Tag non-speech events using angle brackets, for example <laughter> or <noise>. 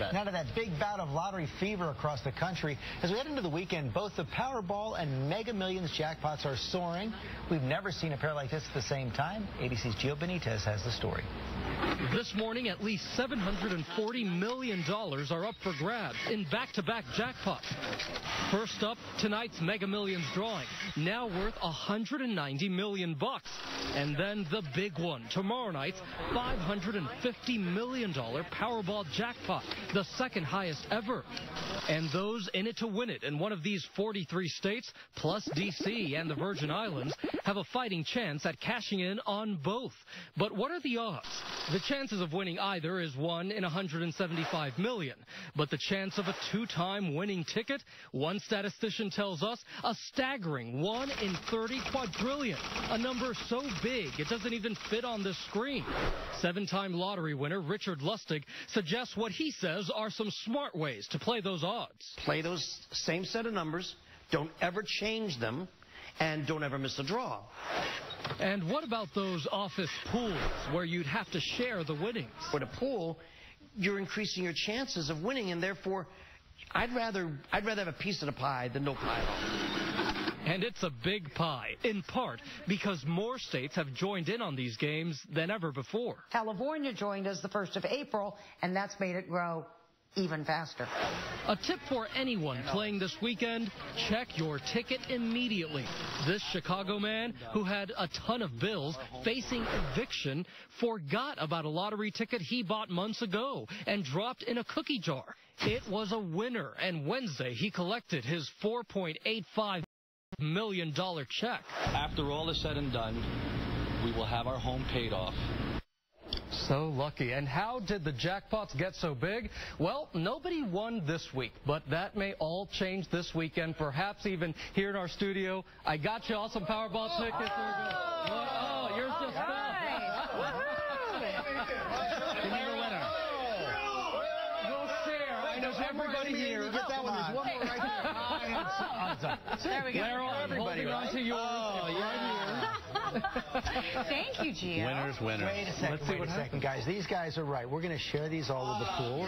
bet. Now to that big bout of lottery fever across the country. As we head into the weekend, both the Powerball and Mega Millions jackpots are soaring. We've never seen a pair like this at the same time. ABC's Gio Benitez has the story. This morning, at least $740 million are up for grabs in back-to-back jackpots. First up, tonight's Mega Millions drawing, now worth 190 million bucks. And then the big one, tomorrow night's $550 million Powerball jackpot, the second highest ever. And those in it to win it in one of these 43 states, plus D.C. and the Virgin Islands, have a fighting chance at cashing in on both. But what are the odds? The chances of winning either is 1 in 175 million. But the chance of a two-time winning ticket, one statistician tells us, a staggering 1 in 30 quadrillion. A number so big it doesn't even fit on the screen. Seven-time lottery winner Richard Lustig suggests what he says are some smart ways to play those odds. Play those same set of numbers. Don't ever change them. And don't ever miss a draw. And what about those office pools where you'd have to share the winnings? With a pool, you're increasing your chances of winning, and therefore, I'd rather I'd rather have a piece of the pie than no pie at all. And it's a big pie, in part because more states have joined in on these games than ever before. California joined us the 1st of April, and that's made it grow even faster. A tip for anyone playing this weekend, check your ticket immediately. This Chicago man who had a ton of bills facing eviction forgot about a lottery ticket he bought months ago and dropped in a cookie jar. It was a winner, and Wednesday he collected his $4.85 million check. After all is said and done, we will have our home paid off. So lucky. And how did the jackpots get so big? Well, nobody won this week, but that may all change this weekend, perhaps even here in our studio. I got you all some Powerball tickets. Oh, oh you're just Remember <laughs> winner. We'll share. I know everybody here. Get that one. There's one more right there. There we go. They're everybody, holding on right? to yours. Oh, yeah. <laughs> Thank you, Gio. Winners, winners. Wait a second, Let's see wait what a second, guys. These guys are right. We're going to share these all with the oh, pool.